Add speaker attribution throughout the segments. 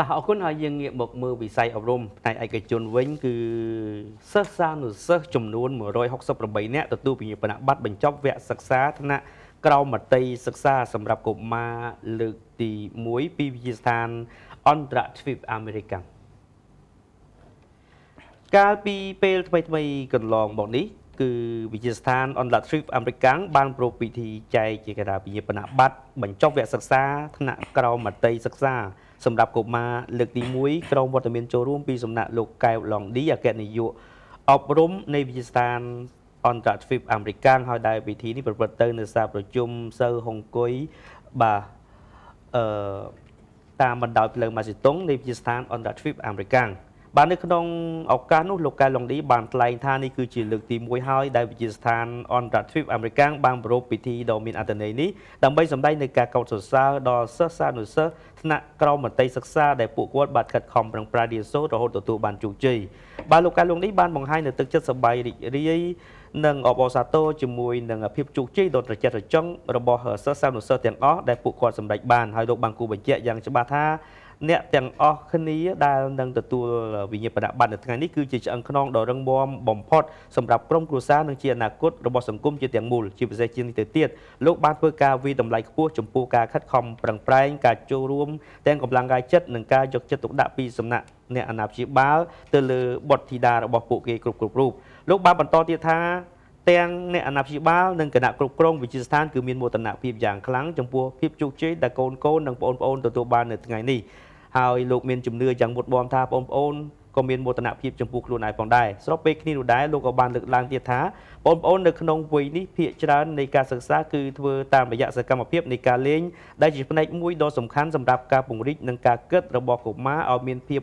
Speaker 1: បាទអរគុណហើយយើងងាកមកមើលវិស័យអប់រំផ្នែកឯកជនវិញគឺសិស្សសានុសិស្សចំនួន168នាក់ទទួលវិញ្ញាបនបត្របញ្ចប់វគ្គសិក្សាថ្នាក់ក្រមមត្តេយ្យសិក្សាសម្រាប់កុមារលើកទី1ពីវិទ្យាស្ថានអន្តរទ្វីបអាមេរិកកាលពីពេលថ្មីថ្មីកន្លងមកនេះគឺវិទ្យាស្ថានអន្តរទ្វីបអាមេរិកបានប្រពៃពិធីចែកជាកេរាវិញ្ញាបនបត្របញ្ចប់វគ្គសិក្សាថ្នាក់ក្រមមត្តេយ្យសិក្សា សម្រាប់កុមារលើកទី1ក្រុមវត្តមានចូលរួមពីសំណាក់លោកកែវឡុងឌីអគ្គនាយកអប់រំនៃវិទ្យាស្ថានអន្តរទ្វីបអាមេរិកហើយដែលពិធីនេះប្រព្រឹត្តទៅនៅសាលប្រជុំសៅហុងគុយបាទអឺតាមបណ្ដោយផ្លូវម៉ាស៊ីតុងនៃវិទ្យាស្ថានអន្តរទ្វីបអាមេរិក បាទនៅក្នុងឱកាសនោះលោកកែឡុងឌីបានថ្លែងថានេះគឺជាលើកទី1ហើយដែលវិទ្យាស្ថានអន្តរទ្វីបអាមេរិកបានប្រារព្ធពិធីដ៏មានអត្ថន័យនេះដើម្បីសម្ដែងនៅការកោតសរសើរដល់សិស្សសានុសិស្សថ្នាក់ក្រមមន្ត្រីសិក្សាដែលពួកគាត់បានខិតខំប្រឹងប្រែងរៀនសូត្ររហូតទទួលបានជោគជ័យបាទលោកកែឡុងឌីបានបង្ហាញនៅទឹកចិត្តសប្បាយរីករាយនិងអបអរសាទរជាមួយនឹងភាពជោគជ័យដ៏ត្រចះត្រចង់របស់សិស្សសានុសិស្សទាំងអស់ដែលពួកគាត់សម្រេចបានហើយលោកបានគូបញ្ជាក់យ៉ាងច្បាស់ថា អ្នកទាំងអស់គ្នាដែលនឹងទទួលវិញ្ញាបនបត្រនៅថ្ងៃនេះគឺជាឆ្អឹងខ្នងដ៏រឹងមាំបំផុតសម្រាប់ក្រុមគ្រួសារនិងជាអនាគតរបស់សង្គមជាទាំងមូលជាពិសេសជាងនេះទៅទៀតលោកបានធ្វើការវិតម្លៃខ្ពស់ចំពោះការខិតខំប្រឹងប្រែងការចូលរួមទាំងកម្លាំងកាយចិត្តនិងការយកចិត្តទុកដាក់ពីសំណាក់អ្នកអាណាព្យាបាលទៅលើបុត្រធីតារបស់ពួកគេគ្រប់គ្រប់រូបលោកបានបន្តទៀតថាទាំងអ្នកអាណាព្យាបាលនិងគណៈគ្រប់គ្រងវិទ្យាស្ថានគឺមានមោទនភាពយ៉ាងខ្លាំងចំពោះភាពជោគជ័យដែលកូនកូននិងបងប្អូនទទួលបាននៅថ្ងៃនេះ ហើយលោកមានជំនឿយ៉ាងមុតមមថាបងប្អូន ក៏មានមោទនភាពចំពោះខ្លួនឯងផងដែរស្របពេលគ្នានោះដែរលោកក៏បានលើកឡើងទៀតថាបងប្អូននៅក្នុងវ័យនេះភាគច្រើននៃការសិក្សាគឺធ្វើតាមរយៈសកម្មភាពនៃការលេងដែលជាផ្នែកមួយដ៏សំខាន់សម្រាប់ការពង្រីកនិងការគិតរបស់កុមារឲ្យមានភាព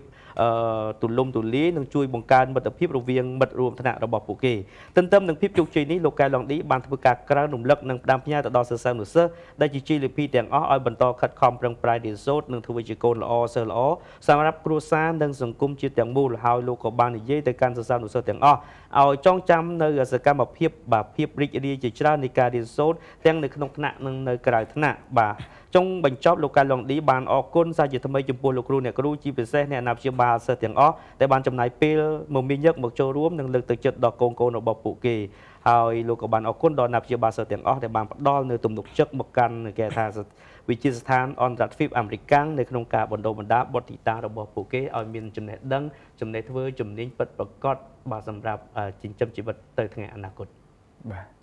Speaker 1: ទូលំទូលាយនិងជួយបង្កើនមិត្តភាពរវាងមិត្តរួមថ្នាក់របស់ពួកគេទន្ទឹមនឹងភាពជោគជ័យនេះលោកកែឡុងឌីបានធ្វើការក្រើនរំលឹកនិងផ្ដាំផ្ញើទៅដល់សិស្សានុសិស្សដែលជាជីលភីទាំងអស់ឲ្យបន្តខិតខំប្រឹងប្រែងរៀនសូត្រនិងធ្វើជាកូនល្អសិស្សល្អសម្រាប់គ្រួសារនិងសង្គមជាតិទាំងមូលហើយលោកក៏បាននិយាយទៅកាន់សិស្សានុសិស្សទាំងអស់ឲ្យចងចាំនៅសកម្មភាពបាទភាពរីករាយជាច្រើននៃការរៀនសូត្រទាំងនៅក្នុងថ្នាក់និងនៅក្រៅថ្នាក់បាទចុងបញ្ចប់លោកកែឡុងឌីបានអរគុណសាជាថ្មីចំពោះលោកគ្រូអ្នកគ្រូជាពិសេសអ្នកអាណាព្យាបាលសិស្សទាំងអស់ដែលបានចំណាយពេលមកមានញឹកមកចូលរួមនិងលើកទឹកចិត្តដល់កូនកូនរបស់ពួកគេហើយលោកក៏បានអរគុណដល់អ្នកព្យាបាលសិស្សទាំងអស់ដែលបានផ្ដល់នូវទំនុកចិត្តមកកាន់គេថាវិទ្យាស្ថានអន្តរទ្វីបអាមេរិកនៅក្នុងការបណ្ដុះបណ្ដាលបុត្រធីតារបស់ពួកគេឲ្យមានចំណេះដឹងចំណេះធ្វើជំនាញពិតប្រាកដបាទសម្រាប់ចិញ្ចឹមជីវិតទៅថ្ងៃអនាគត
Speaker 2: បាទ